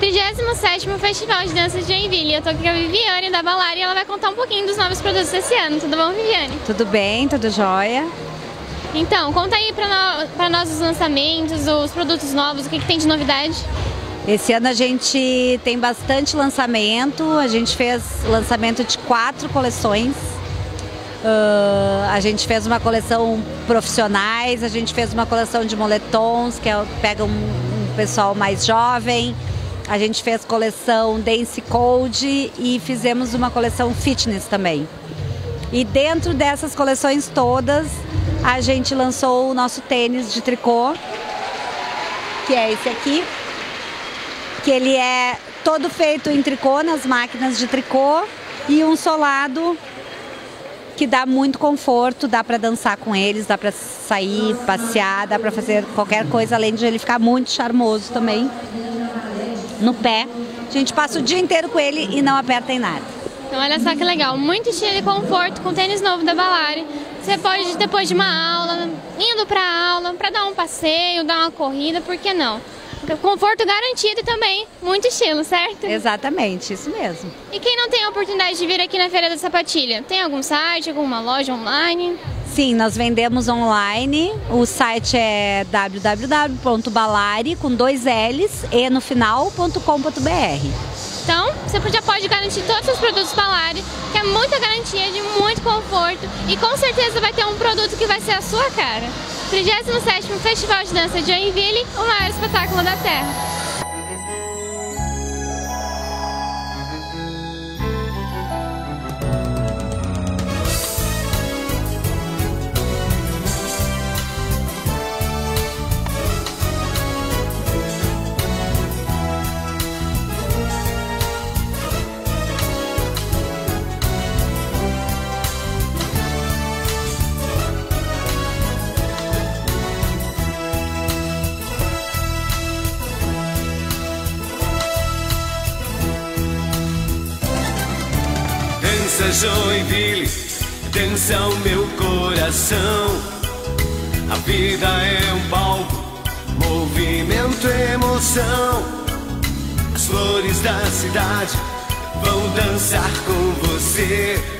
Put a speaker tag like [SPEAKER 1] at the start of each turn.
[SPEAKER 1] 37º Festival de Dança de Joinville. Eu tô aqui com a Viviane da Balari e ela vai contar um pouquinho dos novos produtos desse ano. Tudo bom, Viviane?
[SPEAKER 2] Tudo bem, tudo jóia.
[SPEAKER 1] Então, conta aí no, nós os lançamentos, os produtos novos, o que, que tem de novidade?
[SPEAKER 2] Esse ano a gente tem bastante lançamento, a gente fez lançamento de quatro coleções. Uh, a gente fez uma coleção profissionais, a gente fez uma coleção de moletons, que é, pega um, um pessoal mais jovem, a gente fez coleção Dance Code e fizemos uma coleção fitness também. E dentro dessas coleções todas, a gente lançou o nosso tênis de tricô, que é esse aqui, que ele é todo feito em tricô, nas máquinas de tricô, e um solado que dá muito conforto, dá para dançar com eles, dá para sair, passear, dá para fazer qualquer coisa, além de ele ficar muito charmoso também no pé. A gente passa o dia inteiro com ele e não aperta em nada.
[SPEAKER 1] Então olha só que legal, muito estilo e conforto com tênis novo da Balari. Você pode, depois de uma aula, indo para aula, para dar um passeio, dar uma corrida, por que não? Conforto garantido também muito estilo, certo?
[SPEAKER 2] Exatamente, isso mesmo.
[SPEAKER 1] E quem não tem a oportunidade de vir aqui na Feira da Sapatilha, tem algum site, alguma loja online?
[SPEAKER 2] Sim, nós vendemos online. O site é www.balari com dois L's e no final.com.br.
[SPEAKER 1] Então, você já pode garantir todos os produtos Balari, que é muita garantia de muito conforto e com certeza vai ter um produto que vai ser a sua cara. 37º Festival de Dança de Joinville, o maior espetáculo da Terra.
[SPEAKER 3] Dança Joinville, dança o meu coração. A vida é um palco, movimento, emoção. As flores da cidade vão dançar com você.